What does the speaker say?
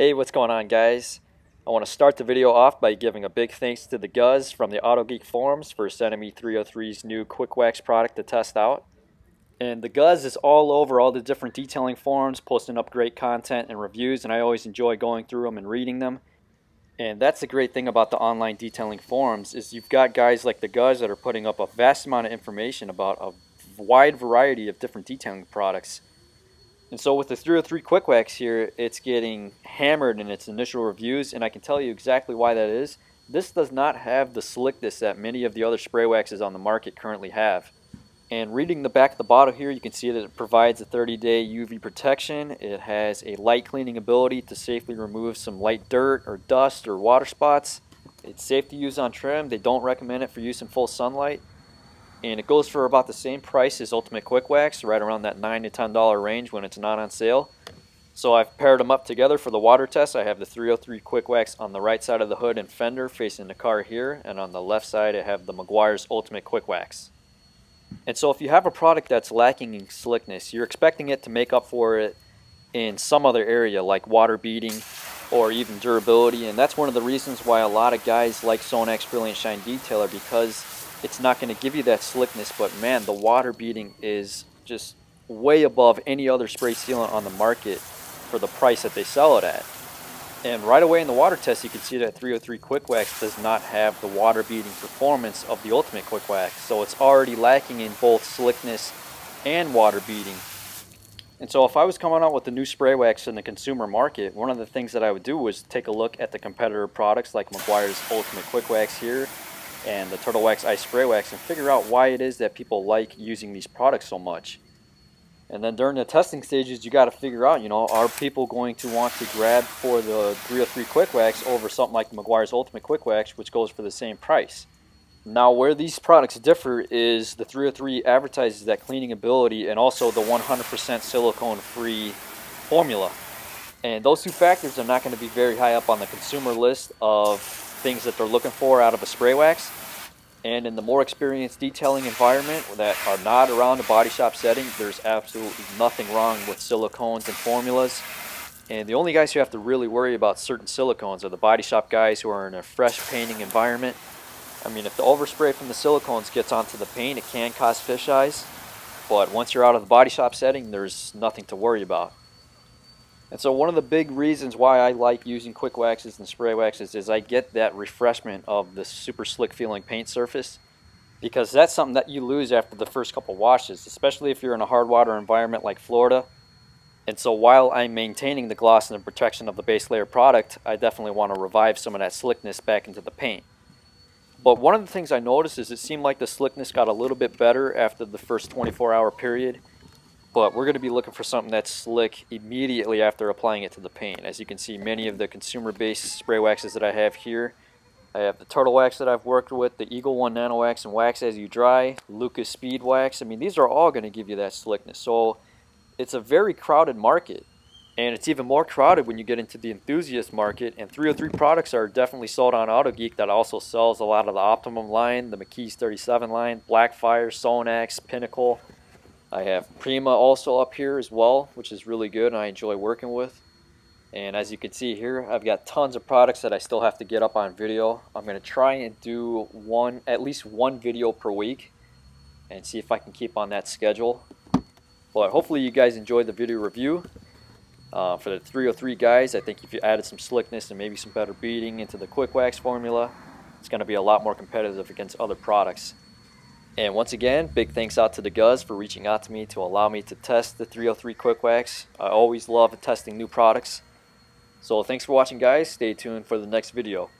Hey, what's going on guys? I want to start the video off by giving a big thanks to the Guz from the Auto Geek forums for sending me 303's new Quick Wax product to test out. And the Guz is all over all the different detailing forums, posting up great content and reviews, and I always enjoy going through them and reading them. And that's the great thing about the online detailing forums is you've got guys like the Guz that are putting up a vast amount of information about a wide variety of different detailing products. And so with the 303 Quick Wax here, it's getting hammered in its initial reviews, and I can tell you exactly why that is. This does not have the slickness that many of the other spray waxes on the market currently have. And reading the back of the bottle here, you can see that it provides a 30-day UV protection. It has a light cleaning ability to safely remove some light dirt or dust or water spots. It's safe to use on trim. They don't recommend it for use in full sunlight and it goes for about the same price as Ultimate Quick Wax, right around that nine to ten dollar range when it's not on sale. So I've paired them up together for the water test. I have the 303 Quick Wax on the right side of the hood and fender facing the car here, and on the left side I have the Meguiar's Ultimate Quick Wax. And so if you have a product that's lacking in slickness, you're expecting it to make up for it in some other area like water beading or even durability, and that's one of the reasons why a lot of guys like Sonax Brilliant Shine Detailer because it's not going to give you that slickness, but man, the water beading is just way above any other spray sealant on the market for the price that they sell it at. And right away in the water test, you can see that 303 Quick Wax does not have the water beading performance of the Ultimate Quick Wax. So it's already lacking in both slickness and water beading. And so if I was coming out with a new spray wax in the consumer market, one of the things that I would do was take a look at the competitor products like Meguiar's Ultimate Quick Wax here and the Turtle Wax Ice Spray Wax and figure out why it is that people like using these products so much. And then during the testing stages, you got to figure out, you know, are people going to want to grab for the 303 Quick Wax over something like Meguiar's Ultimate Quick Wax, which goes for the same price. Now, where these products differ is the 303 advertises that cleaning ability and also the 100% silicone-free formula. And those two factors are not going to be very high up on the consumer list of things that they're looking for out of a spray wax. And in the more experienced detailing environment that are not around a body shop setting, there's absolutely nothing wrong with silicones and formulas. And the only guys who have to really worry about certain silicones are the body shop guys who are in a fresh painting environment. I mean, if the overspray from the silicones gets onto the paint, it can cause fish eyes. But once you're out of the body shop setting, there's nothing to worry about. And so one of the big reasons why I like using quick waxes and spray waxes is I get that refreshment of the super slick feeling paint surface because that's something that you lose after the first couple washes, especially if you're in a hard water environment like Florida. And so while I'm maintaining the gloss and the protection of the base layer product, I definitely want to revive some of that slickness back into the paint. But one of the things I noticed is it seemed like the slickness got a little bit better after the first 24 hour period but we're going to be looking for something that's slick immediately after applying it to the paint. As you can see, many of the consumer-based spray waxes that I have here, I have the Turtle Wax that I've worked with, the Eagle One Nano Wax and Wax As You Dry, Lucas Speed Wax. I mean, these are all going to give you that slickness. So it's a very crowded market. And it's even more crowded when you get into the enthusiast market. And 303 products are definitely sold on AutoGeek that also sells a lot of the Optimum line, the McKee's 37 line, Blackfire, Sonax, Pinnacle, I have Prima also up here as well, which is really good and I enjoy working with. And as you can see here, I've got tons of products that I still have to get up on video. I'm going to try and do one, at least one video per week and see if I can keep on that schedule. But hopefully you guys enjoyed the video review. Uh, for the 303 guys, I think if you added some slickness and maybe some better beading into the quick wax formula, it's going to be a lot more competitive against other products. And once again, big thanks out to the Guz for reaching out to me to allow me to test the 303 Quick Wax. I always love testing new products. So thanks for watching guys. Stay tuned for the next video.